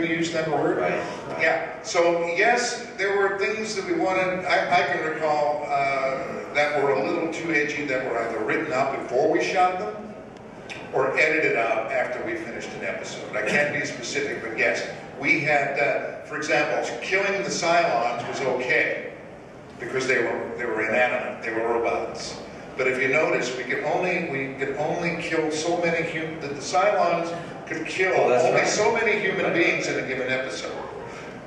can use that word? Right. Yeah, so yes, there were things that we wanted, I, I can recall, uh, that were a little too edgy, that were either written out before we shot them, or edited out after we finished an episode. I can't be specific, but yes, we had, uh, for example, killing the Cylons was okay, because they were, they were inanimate, they were robots. But if you notice, we could only, we could only kill so many hum, that the Cylons could kill only right. so many human Right. beings in a given episode.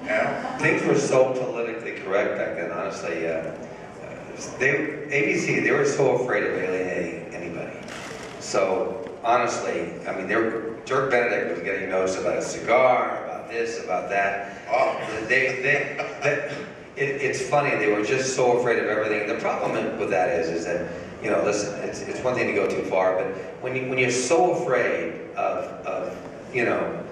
Yeah? Things were so politically correct back then, honestly. Uh, they, ABC, they were so afraid of alienating anybody. So, honestly, I mean, they were, Dirk Benedict was getting notes about a cigar, about this, about that. Oh. They, they, that, it, it's funny, they were just so afraid of everything. The problem with that is, is that, you know, listen, it's, it's one thing to go too far, but when, you, when you're so afraid of, of, you know,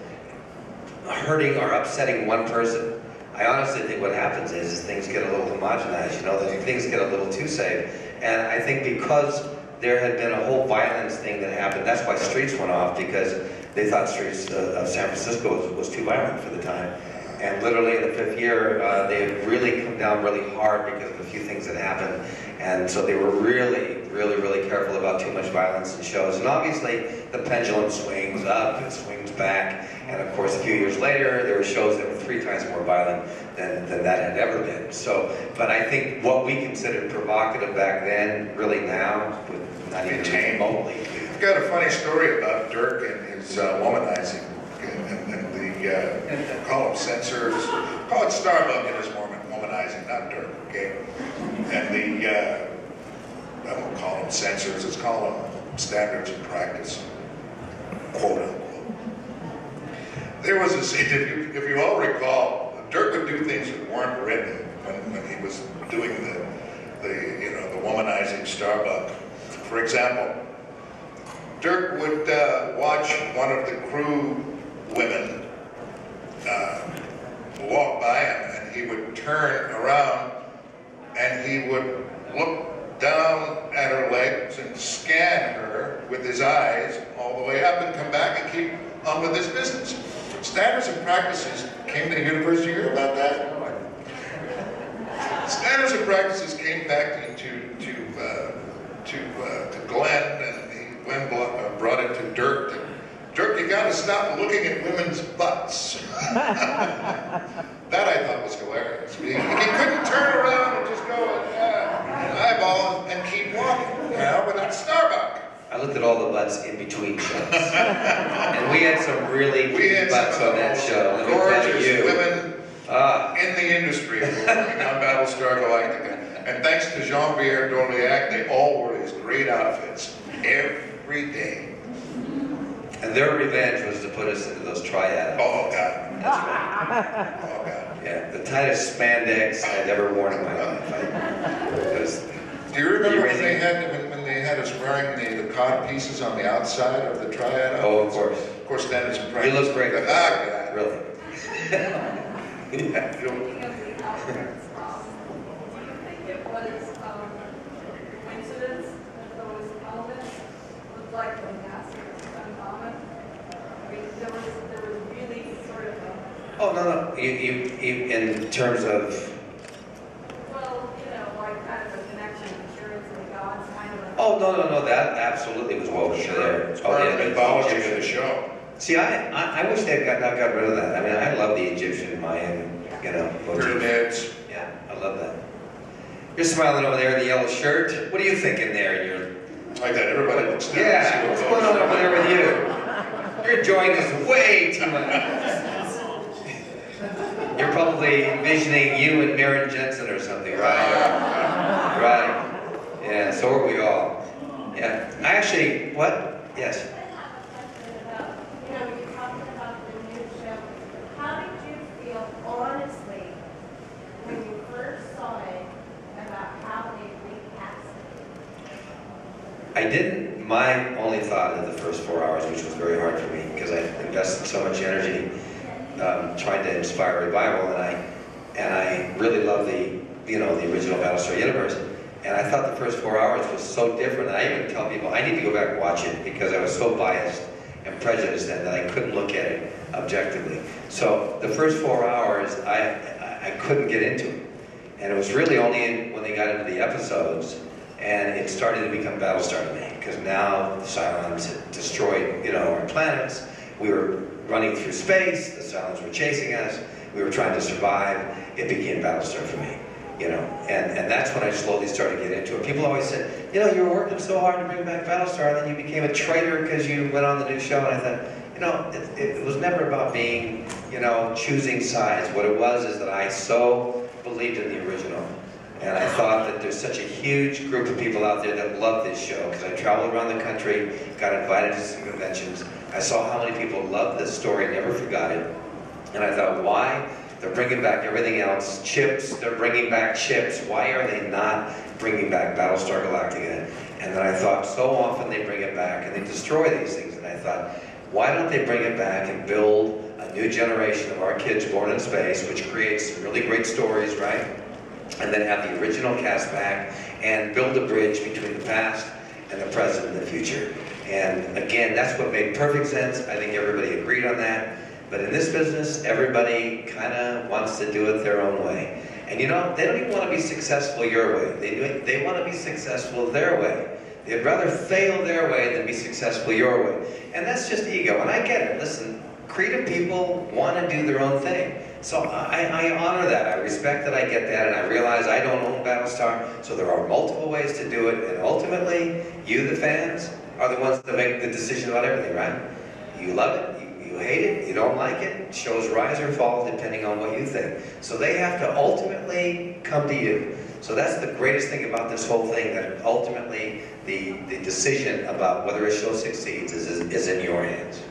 hurting or upsetting one person, I honestly think what happens is, is things get a little homogenized, you know, things get a little too safe. And I think because there had been a whole violence thing that happened, that's why Streets went off, because they thought Streets uh, of San Francisco was, was too violent for the time. And literally in the fifth year, uh, they had really come down really hard because of a few things that happened. And so they were really, really, really careful about too much violence in shows. And obviously, the pendulum swings up, it swings back. And of course, a few years later, there were shows that were three times more violent than, than that had ever been. So, but I think what we considered provocative back then, really now, with not even remotely. I've got a funny story about Dirk and his uh, womanizing and, and the, uh, call them censors, call it Starbuck and his woman, womanizing, not Dirk, okay? And the, uh, I won't call them censors, let's call them standards of practice, quote unquote. There was a scene, if you, if you all recall, Dirk would do things that weren't written when, when he was doing the, the, you know, the womanizing Starbuck. For example, Dirk would uh, watch one of the crew women uh, walk by him, and he would turn around and he would look down at her legs and scan her with his eyes all the way up and come back and keep on with his business. Standards and practices came to the university. You hear about that? Standards and practices came back into to uh, to uh, to Glen, and he, Glen uh, brought it to Dirk. And, Dirk, you got to stop looking at women's butts. that I thought was hilarious. He, he couldn't turn around and just go and uh, eyeball and keep walking. You know, but that's Starbuck. I looked at all the butts in between shows. and we had some really We butts on that show. Let me tell gorgeous you. women Ah, in the industry were on Battlestar Galactica. And thanks to Jean-Pierre Dorliac, they all wore these great outfits every day. and their revenge was to put us into those triads. Oh, God. Oh, God. Yeah, the tightest spandex I'd ever worn in my life. I, was, Do you remember You when they had, when, when they had us wearing the, the cod pieces on the outside of the triad? Oh, of course. Of course, standards and you practice. look great. Ah, God. Really. yeah. Speaking of the outfits, um, do you think it was um, coincidence that those elements looked like the master of uncommon? I mean, there was, there was really sort of a, Oh, no, no. You, you, you, in terms of, well, you know, like kind of a connection, insurance and gods, kind of a. oh, no, no, no, that absolutely was woven Sure. there. It's Oh, part yeah, of the the mythology of Egyptian- the show. See, I, I, I wish they'd got, not got rid of that. I mean, I love the Egyptian Mayan, you know, motif. Pyramids. Yeah, I love that. You're smiling over there in the yellow shirt. What are you thinking there? You're, Like that, everybody looks down. yeah, See what's going on over there with you? You're enjoying this way too much. Probably envisioning you and Maren Jensen or something, right? Right. Yeah, so are we all. Yeah. I actually, what? Yes. You know, you're talking about the new show. How did you feel honestly when you first saw it about how they recast it? I didn't, my only thought in the first four hours, which was very hard for me because I invested so much energy um, trying to inspire revival, and I and I really love the you know the original Battlestar universe. And I thought the first four hours was so different. I even tell people I need to go back and watch it because I was so biased and prejudiced then that I couldn't look at it objectively. So the first four hours, I, I, I couldn't get into it. And it was really only when they got into the episodes and it started to become Battlestar to me. Because now the Cylons had destroyed, you know, our planets. We were running through space. The Cylons were chasing us. We were trying to survive. It became Battlestar for me, you know. And, and that's when I slowly started to get into it. People always said, you know, you were working so hard to bring back Battlestar, and then you became a traitor because you went on the new show. And I thought, you know, it, it was never about being, you know, choosing sides. What it was is that I so believed in the original. And I thought that there's such a huge group of people out there that love this show because I traveled around the country, got invited to some conventions. I saw how many people loved this story, never forgot it. And I thought, why? They're bringing back everything else. CHiPs, they're bringing back CHiPs. Why are they not bringing back Battlestar Galactica? And then I thought, so often they bring it back and they destroy these things. And I thought, why don't they bring it back and build a new generation of our kids born in space, which creates some really great stories, right? And then have the original cast back and build a bridge between the past and the present and the future. And again, that's what made perfect sense. I think everybody agreed on that. But in this business, everybody kind of wants to do it their own way. And you know, they don't even want to be successful your way. They, they want to be successful their way. They'd rather fail their way than be successful your way. And that's just ego. And I get it. Listen, creative people want to do their own thing. So uh, I, I honor that. I respect that. I get that. And I realize I don't own Battlestar. So there are multiple ways to do it. And ultimately, you, the fans, are the ones that make the decision about everything, right? You love it. You, you hate it. You don't like it. Shows rise or fall depending on what you think. So they have to ultimately come to you. So that's the greatest thing about this whole thing, that ultimately the, the decision about whether a show succeeds is, is, is in your hands.